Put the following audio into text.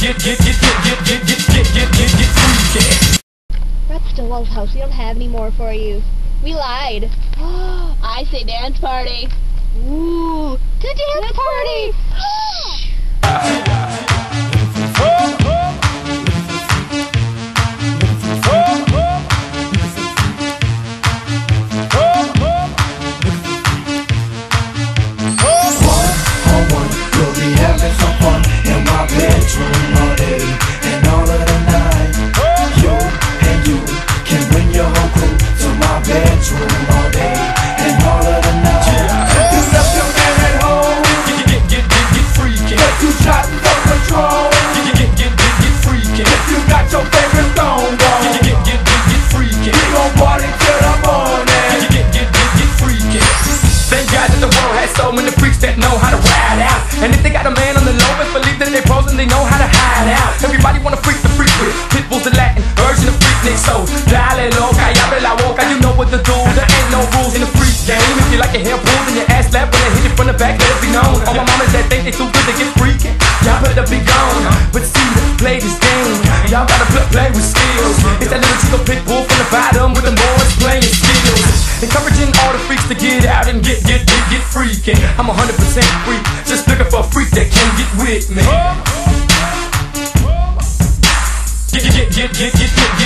get, get, get, get, get, get, get, get, get, get, get freaky. We're house. We don't have any more for you. We lied. I say dance party. Ooh, to the dance, party. One my bedroom all. You your man at home, Get, get, get, get, get but you. Get, get, get, get, get got your favorite Get, on. get, get, get, get freaky. We gon' party till the morning. Get, get, get, get, get. Thank God that the world has so many freaks that know how to ride out. And if they got a man on the low, best believe that they pros and they know how to hide out. Everybody wanna freak the freak with pitbulls and Latin, your hair pulled and your ass slapped when I hit you from the back, let it be known. All my mamas that think they too good to get freaky, y'all better be gone. But see, play this game, y'all gotta play, play with skills. It's that little chico Pitbull from the bottom with the boys Play-N-Skillz. Encouraging all the freaks to get out and get, get, get, get freaking. I'm 100% freak, just looking for a freak that can get with me. Get, get, get, get, get, get.